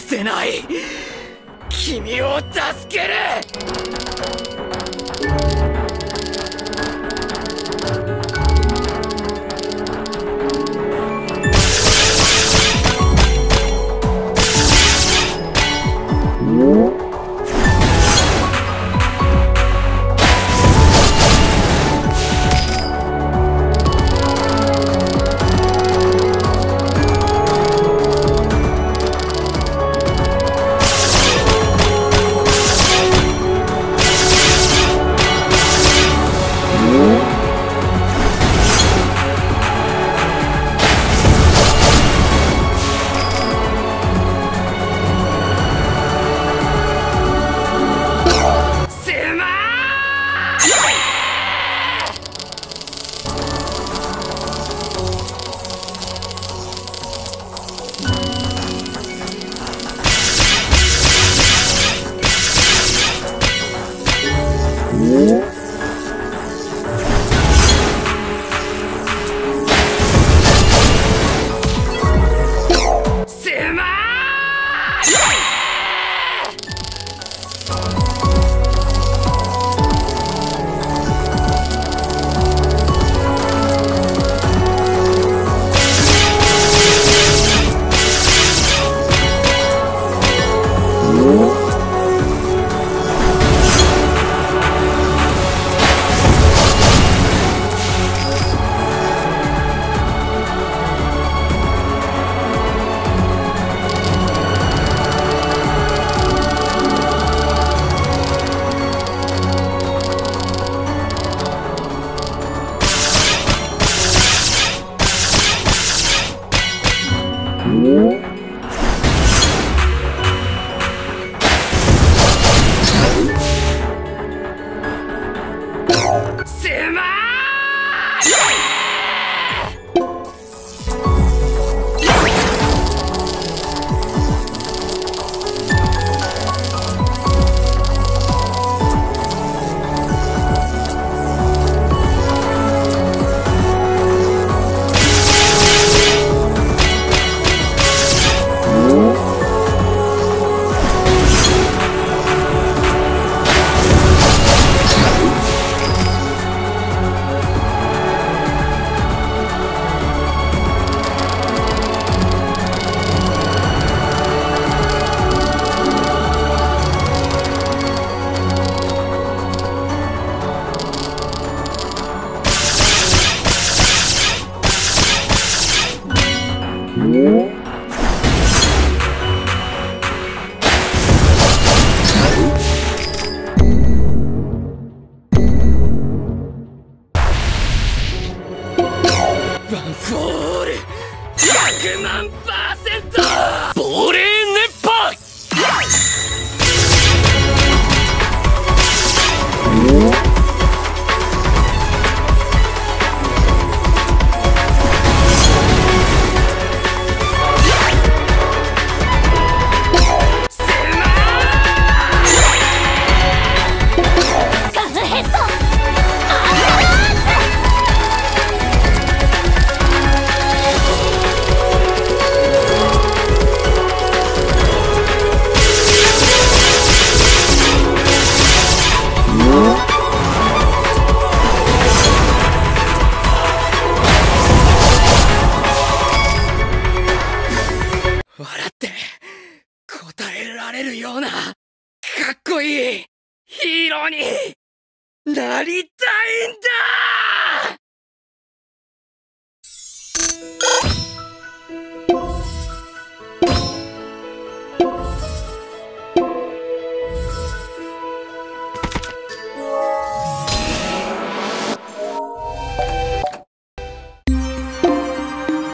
せない。君を助ける。ワンフォール。100万パーセント。ボレー。られるようなかっこいいヒーローになりたいんだ！